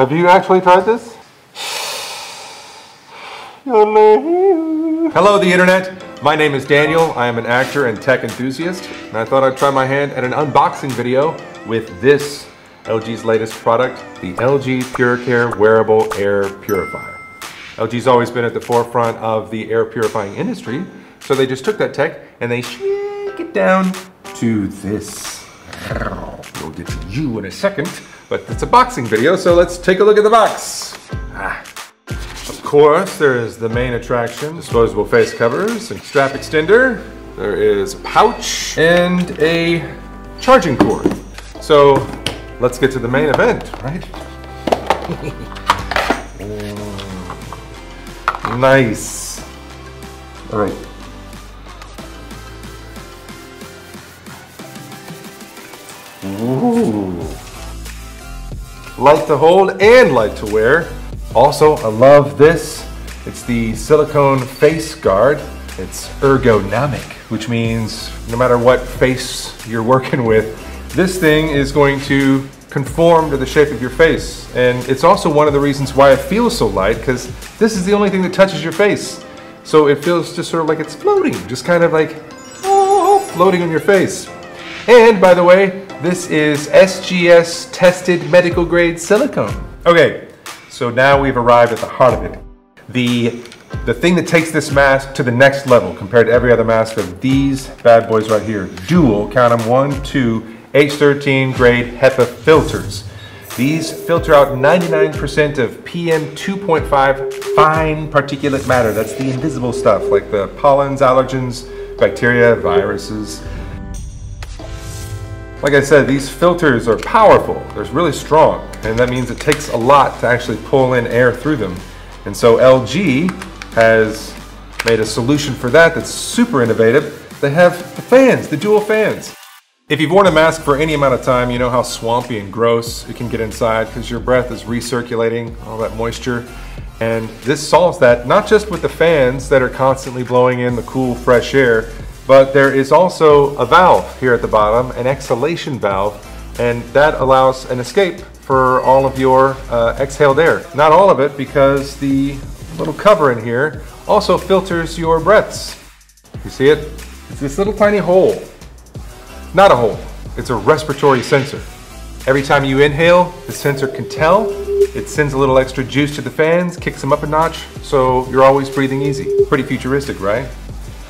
Have you actually tried this? Hello, the internet. My name is Daniel. I am an actor and tech enthusiast, and I thought I'd try my hand at an unboxing video with this LG's latest product, the LG PuriCare Wearable Air Purifier. LG's always been at the forefront of the air purifying industry, so they just took that tech and they shake it down to this. We'll get to you in a second, but it's a boxing video, so let's take a look at the box. Ah. Of course, there is the main attraction, disposable face covers and strap extender. There is a pouch and a charging cord. So let's get to the main event, right? nice. All right. Ooh. Light to hold and light to wear. Also, I love this. It's the silicone face guard. It's ergonomic, which means no matter what face you're working with, this thing is going to conform to the shape of your face. And it's also one of the reasons why it feels so light, because this is the only thing that touches your face. So it feels just sort of like it's floating, just kind of like, oh, floating on your face. And by the way, this is SGS tested medical grade silicone. Okay, so now we've arrived at the heart of it. The, the thing that takes this mask to the next level compared to every other mask are these bad boys right here. Dual, count them, one, two, H13 grade HEPA filters. These filter out 99% of PM 2.5 fine particulate matter. That's the invisible stuff like the pollens, allergens, bacteria, viruses. Like I said, these filters are powerful. They're really strong, and that means it takes a lot to actually pull in air through them. And so LG has made a solution for that that's super innovative. They have the fans, the dual fans. If you've worn a mask for any amount of time, you know how swampy and gross it can get inside because your breath is recirculating all that moisture. And this solves that, not just with the fans that are constantly blowing in the cool, fresh air, but there is also a valve here at the bottom, an exhalation valve, and that allows an escape for all of your uh, exhaled air. Not all of it because the little cover in here also filters your breaths. You see it? It's this little tiny hole not a hole, it's a respiratory sensor. Every time you inhale, the sensor can tell. It sends a little extra juice to the fans, kicks them up a notch, so you're always breathing easy. Pretty futuristic, right?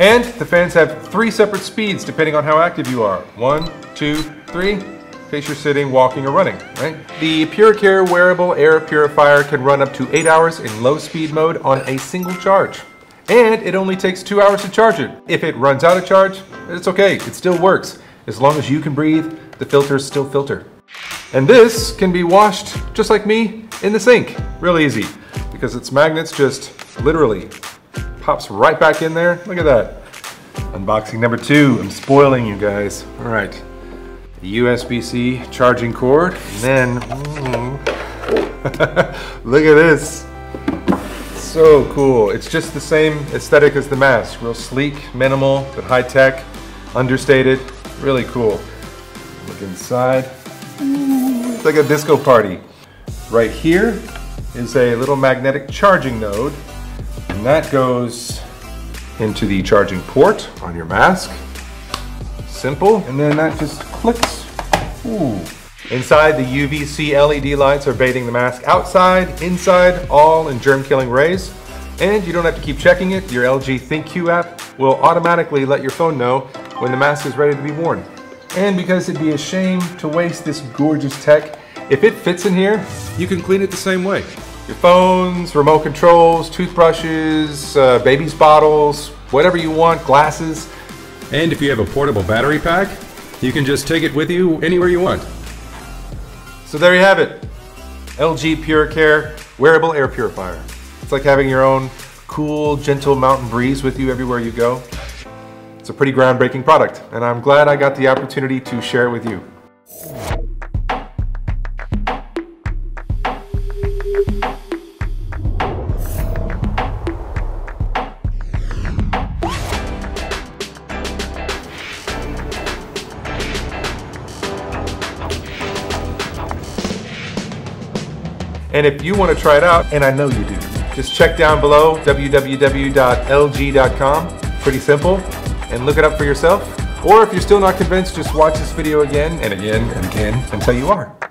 And the fans have three separate speeds depending on how active you are. One, two, three, in case you're sitting, walking, or running, right? The PuriCare wearable air purifier can run up to eight hours in low speed mode on a single charge. And it only takes two hours to charge it. If it runs out of charge, it's okay, it still works. As long as you can breathe, the filters still filter. And this can be washed, just like me, in the sink. Real easy, because its magnets just literally pops right back in there. Look at that. Unboxing number two, I'm spoiling you guys. All right, USB-C charging cord, and then, mm, look at this. So cool. It's just the same aesthetic as the mask. Real sleek, minimal, but high tech, understated. Really cool. Look inside. It's like a disco party. Right here is a little magnetic charging node, and that goes into the charging port on your mask. Simple, and then that just clicks. Ooh. Inside, the UVC LED lights are bathing the mask outside, inside, all in germ-killing rays. And you don't have to keep checking it. Your LG ThinQ app will automatically let your phone know when the mask is ready to be worn. And because it'd be a shame to waste this gorgeous tech, if it fits in here, you can clean it the same way. Your phones, remote controls, toothbrushes, uh, baby's bottles, whatever you want, glasses. And if you have a portable battery pack, you can just take it with you anywhere you want. So there you have it. LG PuriCare wearable air purifier. It's like having your own cool, gentle mountain breeze with you everywhere you go. It's a pretty groundbreaking product, and I'm glad I got the opportunity to share it with you. And if you want to try it out, and I know you do, just check down below www.lg.com. Pretty simple. And look it up for yourself. Or if you're still not convinced, just watch this video again and again and again until you are.